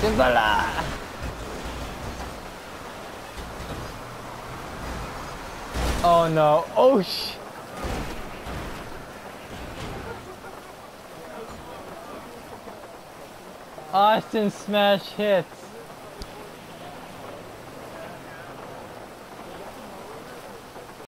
Godzilla! Oh no. Oh sh. Austin smash hits.